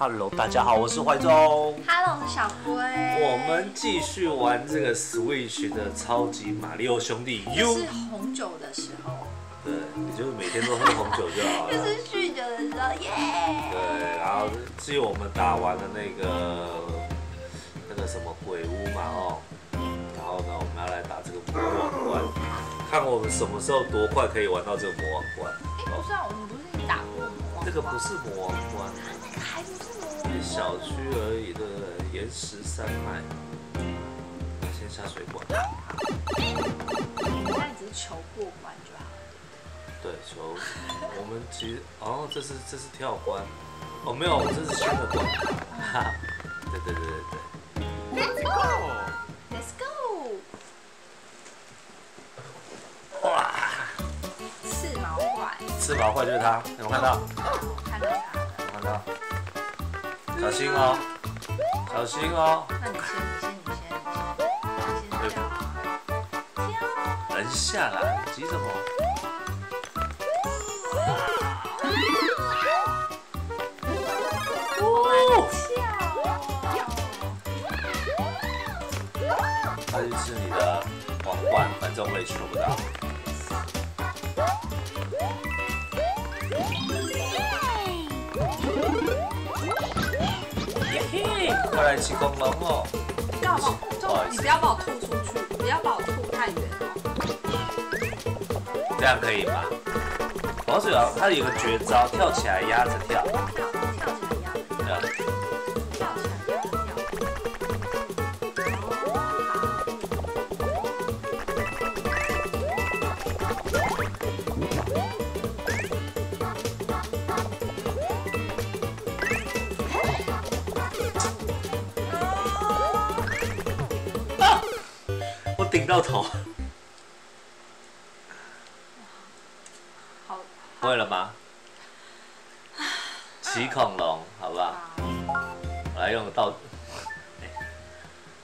Hello，大家好，我是怀忠。Hello，我是小龟。我们继续玩这个 Switch 的超级马里奥兄弟就 U。是红酒的时候，对，你就是每天都喝红酒就好了 就了。是酗酒的时候，耶！对，然后至于我们打完了那个那个什么鬼屋嘛，哦，然后呢，我们要来打这个魔王关，看我们什么时候多快可以玩到这个魔王关。哎，不是啊，我们不是已经打过魔王这个不是魔王关，小区而已，对不对？岩石山脉，先下水管。你只是求过关就好了。对，求，我们其实哦，这是这是跳关，哦没有，这是新的关，哈哈，对对对对 Let's go! Let's go! 哇，刺毛怪，刺毛怪就是他，有看到？我看到看到？小心哦，小心哦，那你先，你先，你先，你先，你先跳啊！人下来，急什么？哦，跳！他去吃你的皇冠，反正我也吃不到。快来吃恐龙哦！干嘛？就你不要把我吐出去，不要把我吐太远哦。这样可以吗？王水瑶他有个绝招，跳起来压着跳，到头，好，会了吗？骑恐龙，好不好？好，我来用道，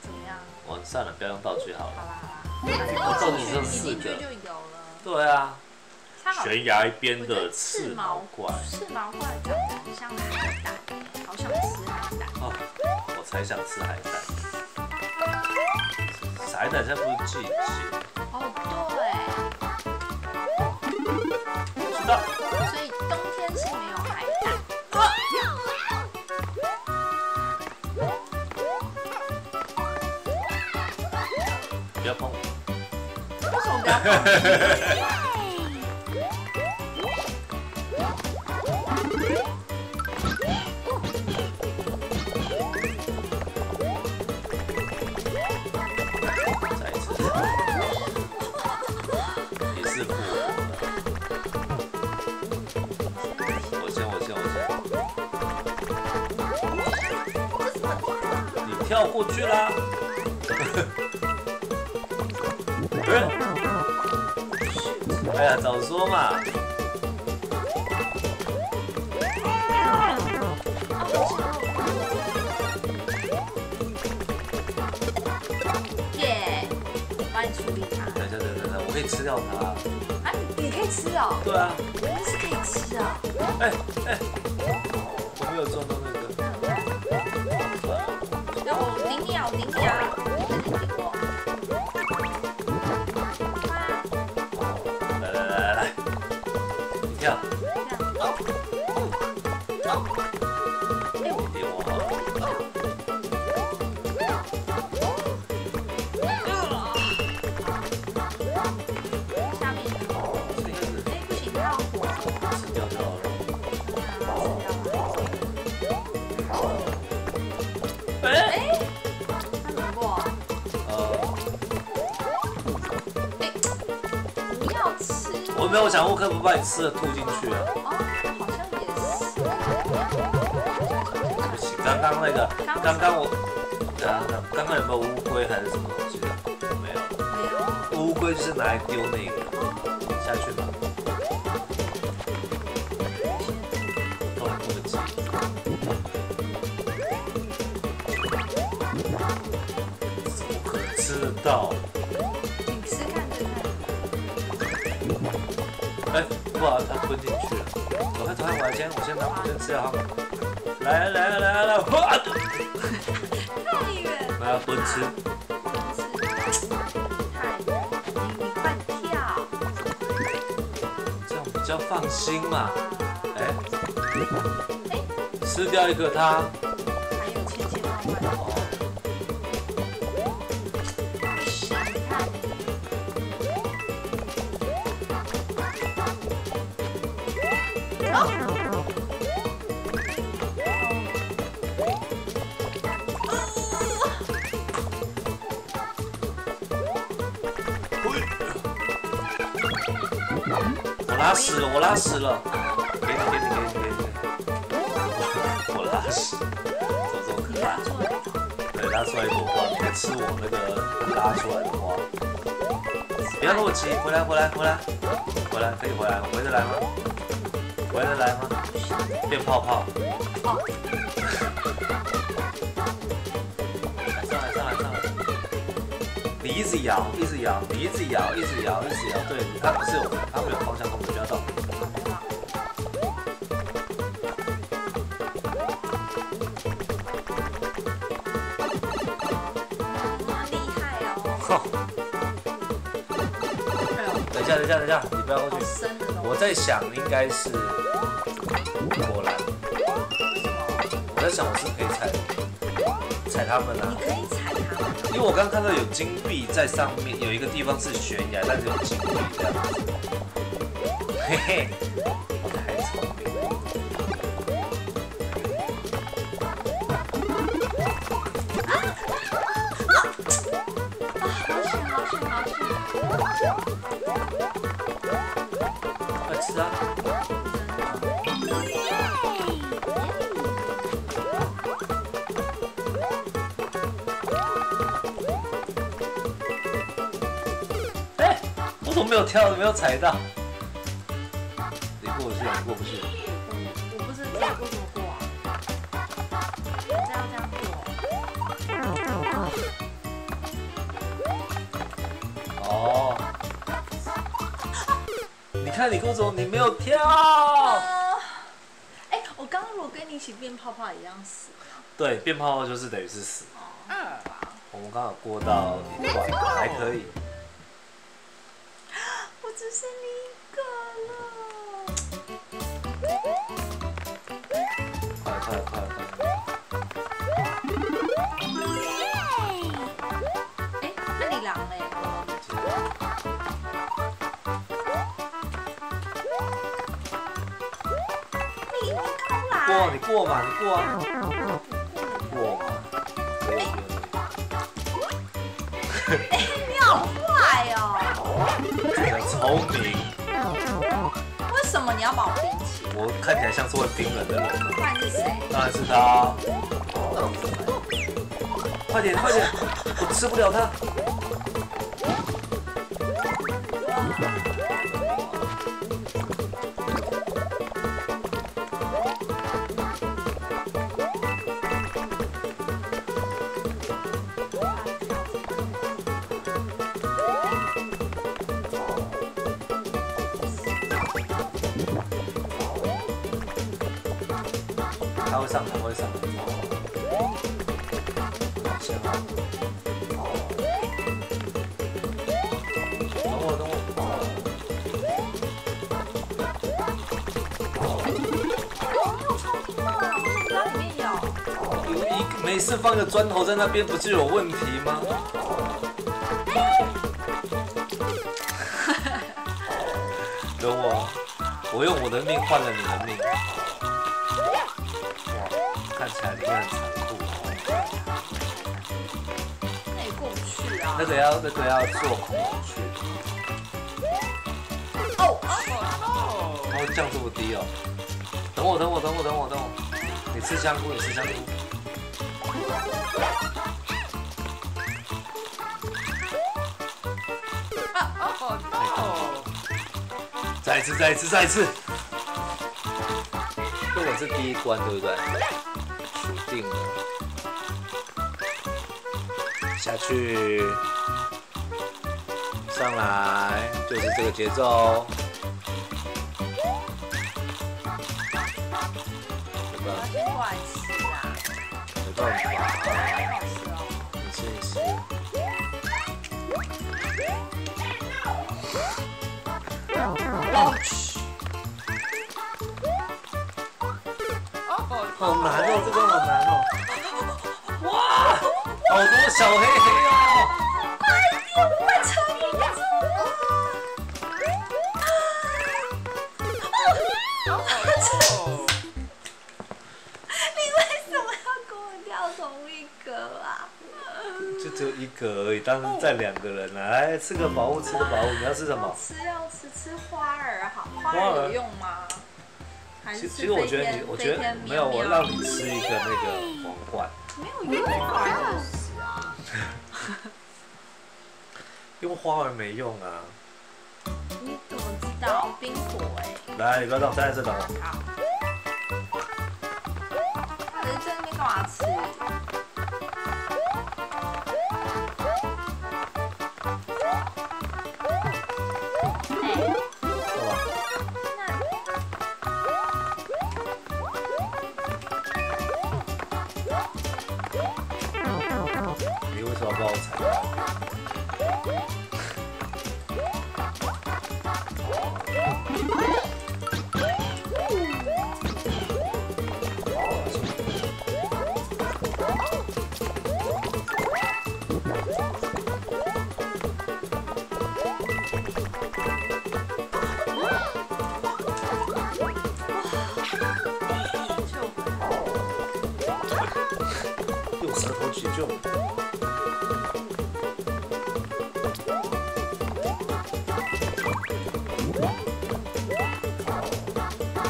怎么样？我算了，不要用道具好了。好啦好啦，我到底只有四个进去就有了。对啊，悬崖边的刺毛怪，刺毛怪长得很像海胆，好想吃海胆。哦，我才想吃海胆。海胆现在不是自己吃，哦，知道？对，所以冬天是没有海胆。不要碰我。为什么不要放？你跳过去啦！哎呀，早说嘛！耶，我帮你处理它。等一下，等一下，我可以吃掉它。啊，你你可以吃哦，对啊，你是可以吃哦。哎你跳，哎，没有想过可不把你吃的吐进去啊。哦，好像也是。不行，刚刚那个，刚刚我，对啊，刚刚有没有乌龟还是什么东西的？没有。乌龟就是拿来丢那个，下去吧。都来不得及。怎么可能吃得到？哎，不好，他吞进去了。走开走开，我来先，我先拿，我先吃了哈。来来来来！太远了，来蹲吃。太远，你你快跳！这样比较放心嘛。哎，哎，吃掉一个它。还有千千万万我拉屎了。给你给你给你给你。我拉屎。走走，你拉出来，对，拉出来一朵花，你吃我那个拉出来的花。不要那么急，回来回来回来，回来可以回来，回得来吗？回得来吗？变泡泡。上来上来上来。你一直摇，一直摇，你一直摇，一直摇，一直摇。对，它不是有，它没有方向，一下，等一下，等一下，你不要过去。我在想，应该是果然，我在想我是可以踩踩他们啊你，可以踩它们，因为我刚看到有金币在上面，有一个地方是悬崖，但是有金币这样子。嘿嘿，我太聪明了。好险好险好险！哎，我怎么没有跳，没有踩到？看你郭总，你没有跳。啊！哎，我刚刚如果跟你一起变泡泡一样死，对，变泡泡就是等于是死。嗯，我们刚好过到一关，还可以。我只剩你一个了。快快快快！你过嘛，你过啊，过嘛。可以可以你好坏哦！很聪明。为什么你要把我冰起来？我看起来像是会冰人的人，不然是谁？当然是他。快点快点，我吃不了它。他会上，他会上。好先好。等我，等我。哦，好聪明啊！我怎么知道里面有？有一没事放个砖头在那边，不是有问题吗？等我，我用我的命换了你的命。那个要那个要做孔去，哦哦它会降这么低哦。等我，等我，等我，等我，等我。你吃香菇，你吃香菇。再一次，再一次，再一次。这个是第一关，对不对？输定了。下去，上来，就是这个节奏。有没有？好事啊！没办法。好吃哦。你试。好难哦，这个好难哦。哇，好多小黑黑哦。快点，我会成一个。你为什么要跟我跳同一个啊？就只有一个而已，当时占两个人啊。来吃个宝物，吃个宝物，你要吃什么？吃要吃吃花儿好，花花儿儿有用吗？其是吃其实我觉得你，我觉得没有，我让你吃一个那个皇冠，没有用。用花儿没用啊。你怎么知道冰火哎、来，你不要动，站在这等我。好。可是在那边干嘛吃？用舌头解救。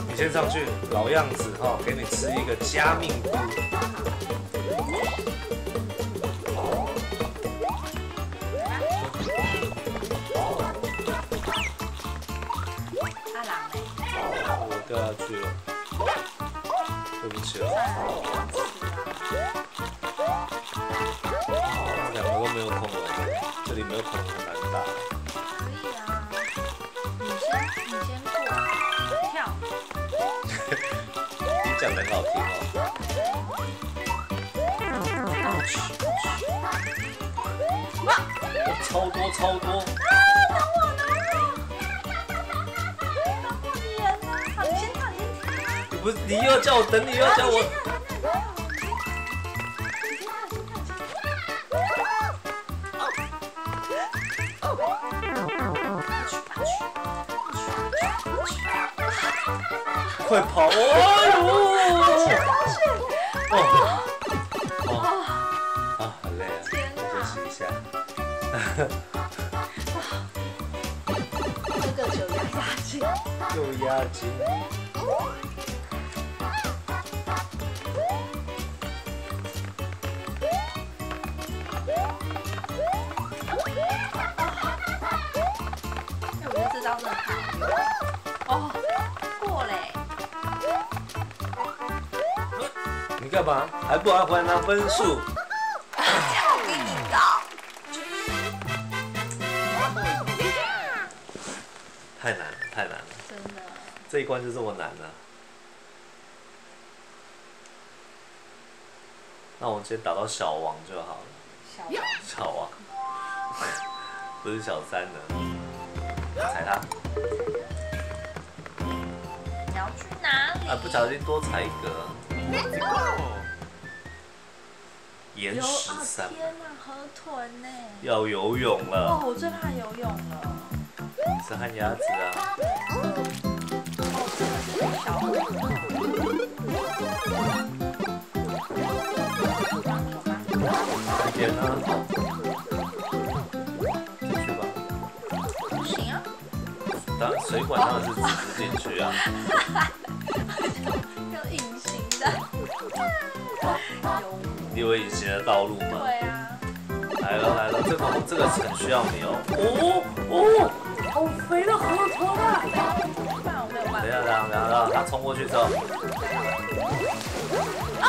你先上去，老样子哈，给你吃一个加命菇。讲的很好听哦。哇，超多超多，等我，呢？好，你先跳，你。不是你又叫我等你，又叫我。快跑！哎呦！这个酒压压惊。又压惊。哎，我觉得这招真的太好用了。哦，过嘞。你干嘛？还不还还拿分数？太难了，太难了，真的。这一关就这么难了。那我们先打到小王就好了，小王。小王，不是小三的。踩他，你要去哪里？啊，不小心多踩一个。岩！石山天哪，河豚呢？要游泳了哦，了，我最怕游泳了。你是旱鸭子啊。哦，这个是小快点啊！进去吧。不行啊，当水管当然是直直进去啊。有隐形的。有。你以为隐形的道路吗？对啊。来了来了，这个这个很需要你哦。哦哦，好肥的河豚啊！等一下等一下等一下，他冲过去之后，啊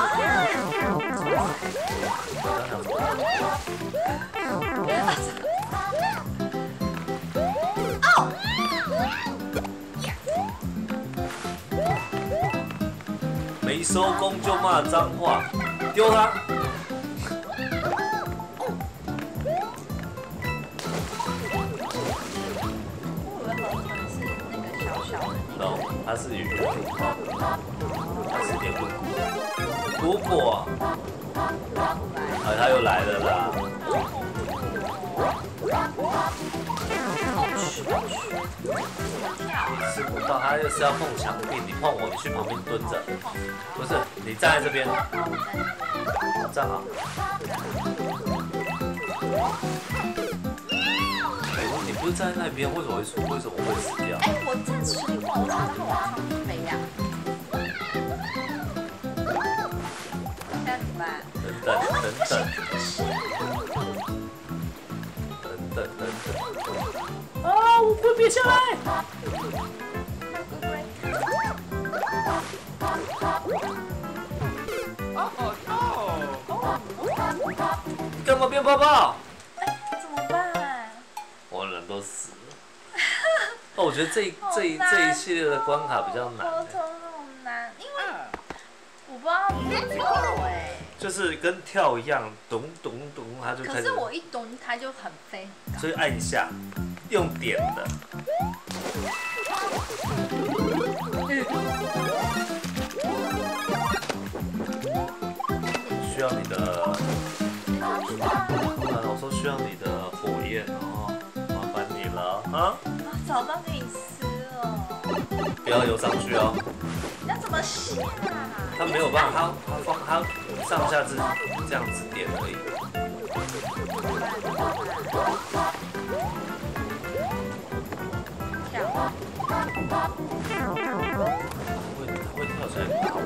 没收工就骂脏话，丢他！它是鱼，它是点滚果果，个来。啊，它又来了啦！吃不到，他又是。要碰墙壁，你碰我，你去旁边蹲着，不是，你站在这边，站好。哎你不是站在那边，为什么会输？为什么会死掉？哎，我站水管，我怎么会往上飞呀？那怎么办？等等等等等等等等。啊！我不会憋下来。你干嘛变泡泡？哦，我觉得这一这一这一系列的关卡比较难难，因为我不知道怎么跳哎。就是跟跳一样，咚咚咚，它就可是，我一咚，它就很飞很高。所以按一下，用点的。需要你的，找到可以吃了，不要游上去哦，那怎么下？它没有办法，它它放它上下是这样子点而已。跳，它会它会跳起来打我。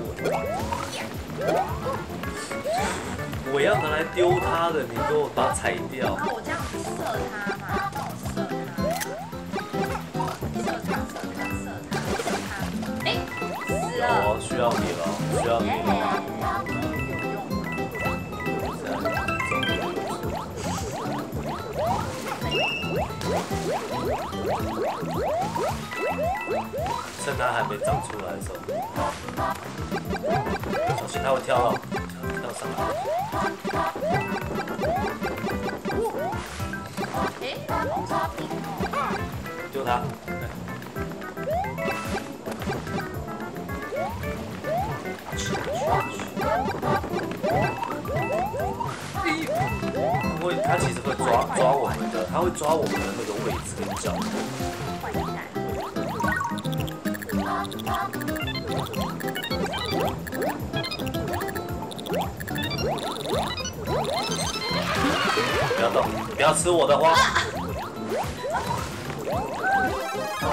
我要拿来丢它的，你给我把它踩掉。那，我这样子射它嘛，死了，哦，需要你了，需要你耶，了。趁它还没长出来的时候，小心它会跳到跳上来。丢它。会，它其实会抓抓我们的，它会抓我们的那个位置跟角度，不要动，不要吃我的花。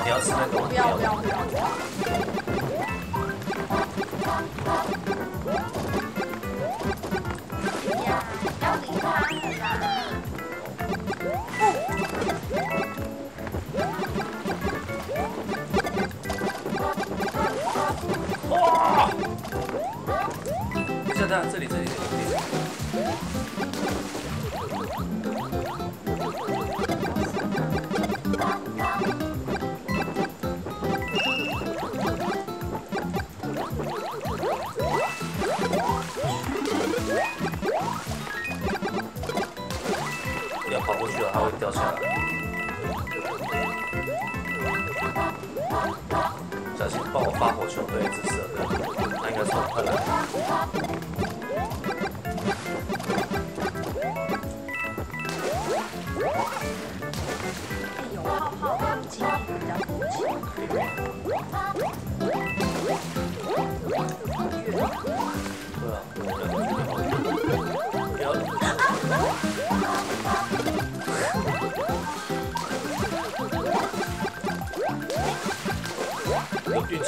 你要吃那个吗？不要不要不要这里这里。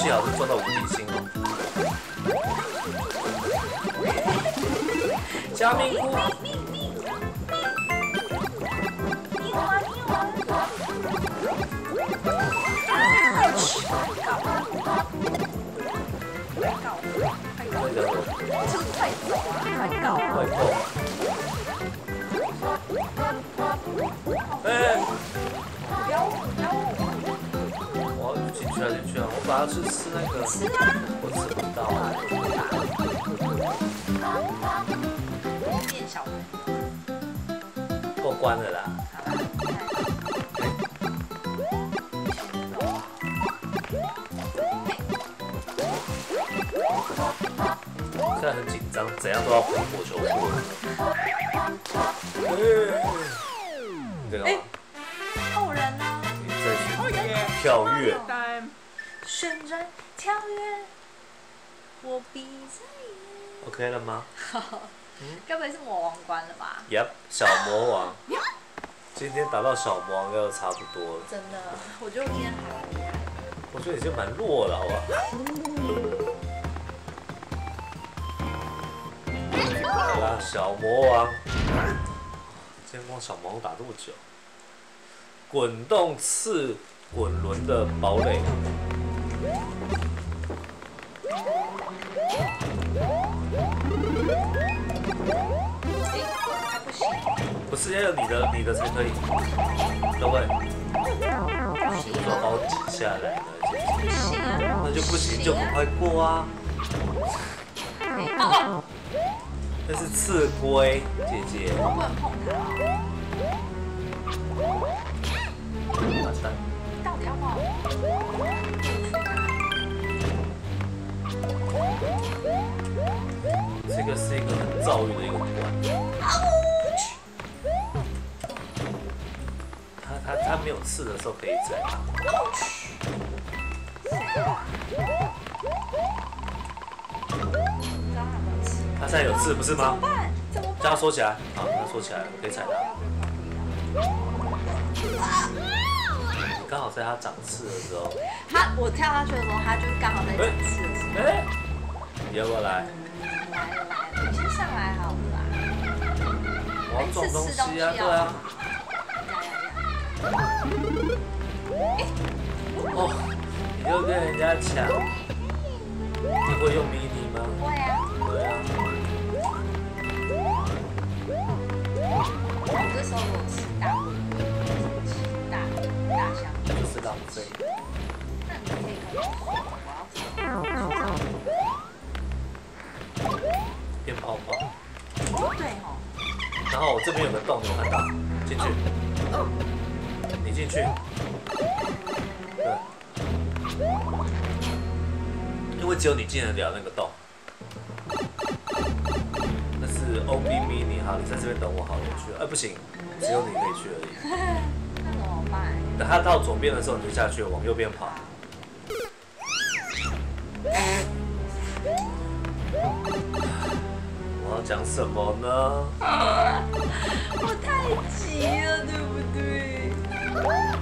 最好像赚到无底薪了。加冰窟。快搞！快搞！快搞！进去了进去了！我把它要去吃那个，我吃不到啊。变小的。过关了啦。现在很紧张，怎样都要碰火球过。你在干嘛？跳跃。旋转跳跃，我闭着眼。OK 了吗该不会是魔王关了吧？？Yep，小魔王。今天打到小魔王应该就差不多了。真的，我觉得我今天还蛮厉害。我觉得已经蛮弱了，好不好？好啦，小魔王。今天光小魔王打这么久。滚动次滚轮的堡垒。不是要有你的，你的才可以。各位，不是说把我挤下来的，姐姐不行啊！那就不行，就赶快过啊。哦，那是刺龟，姐姐。时候可以这样。他现在有刺不是吗？叫他缩起来，好，他缩起来了，可以踩他。刚好在他长刺的时候，他我跳下去的时候，他就刚好在长刺的时候。哎，你要不要来？来来，你先上来好了啦。我要撞东西啊，对啊。哦，你又跟人家抢，你会用迷你吗？会啊，对啊。我这时候我吃大锅，吃大大香那就是浪费。那你可以跟我说，我要什么？变泡泡。对哦，然后我这边有个洞，你有看到？进去。你进去。对。因为只有你进得了那个洞。那是 OB mini 哈，你在这边等我好，我去。哎，不行，只有你可以去而已。那怎么办？等他到左边的时候，你就下去，往右边跑。我要讲什么呢？我太急了，对不对？嘿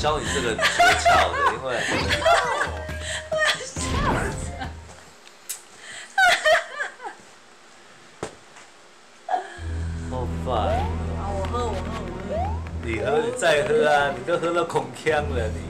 教你这个诀窍的，因为好烦。啊，我喝，我喝，我喝。你喝，你再喝啊！你都喝到空腔了，你。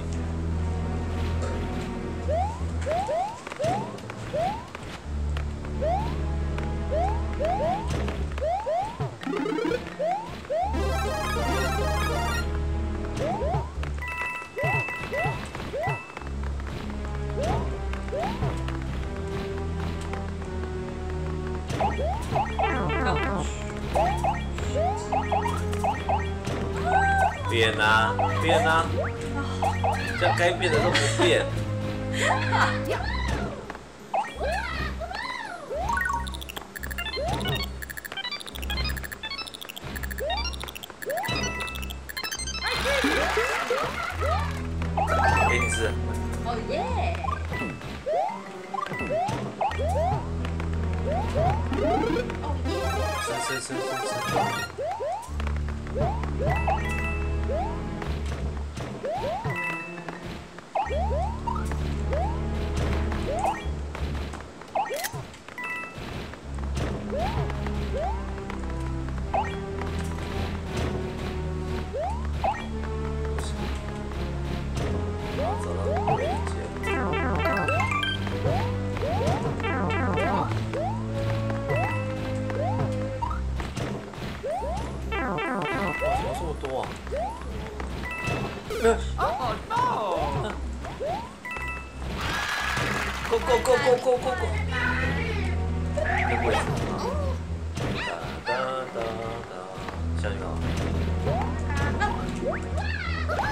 变啊，变啊，这该变的都不变。给你吃。哦耶！吃吃吃吃吃。Go go go go go go go！那个位置啊，哒哒哒哒，下去吗？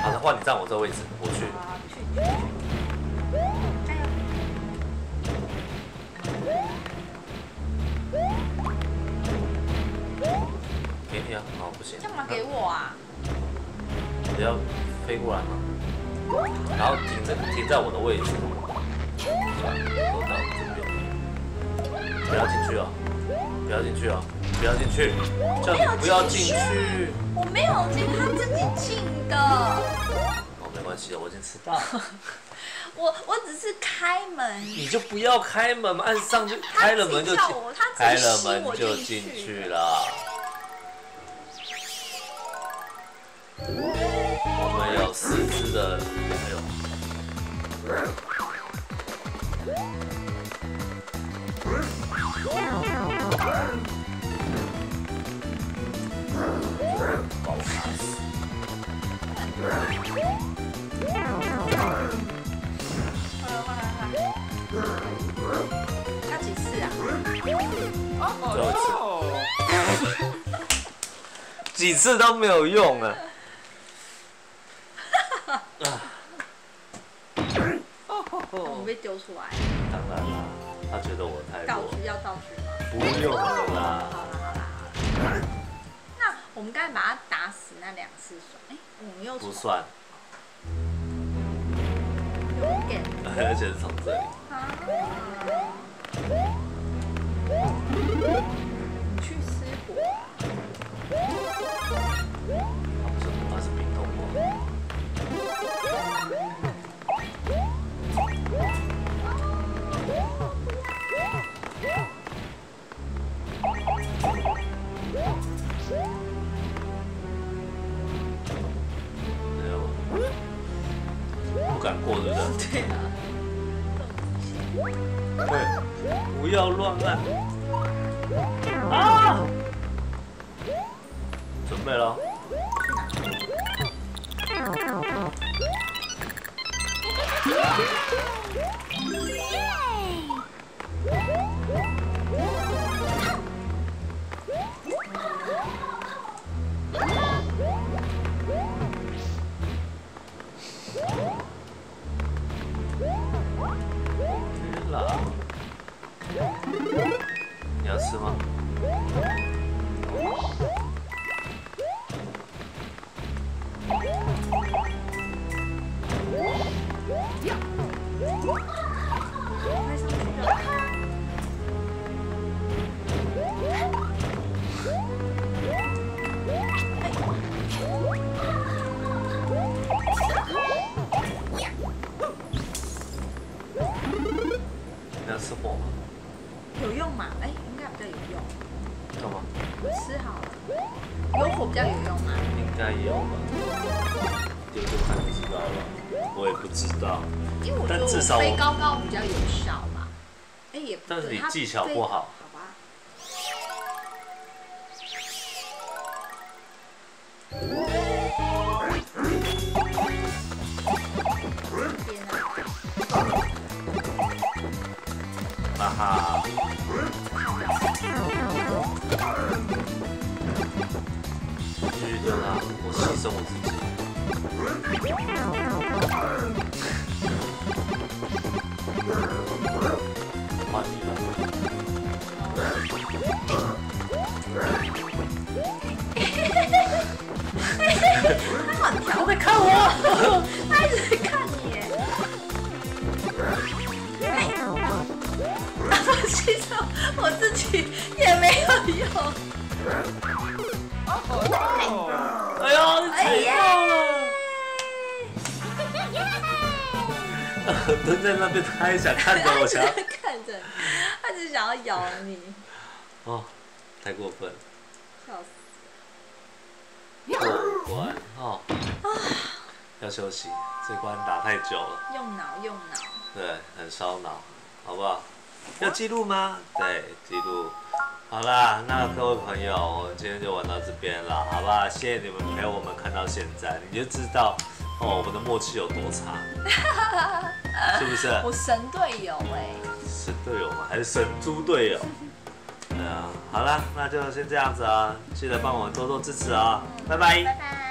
好，那换你站我这个位置，我去。去去！加油！给你啊，好，不行。干嘛给我啊？你要飞过来嘛，然后停在停在我的位置，不要进去哦，不要进去哦，不要进去，叫你不要进去。我没有进，他自己进的。哦，没关系的，我已经知道。我我只是开门，你就不要开门嘛，按上就开了门就进，开了门就进去了。我们有四只的，哎呦，Oh no! 几次都没有用啊！我们被丢出来，当然啦，他觉得我太弱，道具要道具吗？不用了好啦。了好了好了。那我们刚才把他打死那两次算？哎，我们又不算，有点 而且是从这里。啊。你去吃火啊？他不是，他是冰冻过。没有不敢过，对不对？对啊。对，不要乱按。啊！准备了。吃火吗？有用吗？哎，应该比较有用。干嘛？我吃好了。有火比较有用吗？应该有吧。丢丢看就知道了。我也不知道。因为我觉得但至少飞高高比较有效嘛。哎，也但是你技巧不好哈哈。继续丢它，我牺牲我自己。换你了。他好调，在看我，蹲在那边，他也想看着我，想要 看着你，他只是想要咬你，哦，太过分了。笑死！过关哦，要休息，这关打太久了，用脑用脑，对，很烧脑，好不好？要记录吗？对，记录。好啦，那各位朋友，我们今天就玩到这边了，好吧？谢谢你们陪我们看到现在，你就知道哦，我们的默契有多差，是不是？我神队友哎、神队友吗？还是神猪队友？对啊，好了，那就先这样子啊，记得帮我们多多支持啊，拜拜拜拜。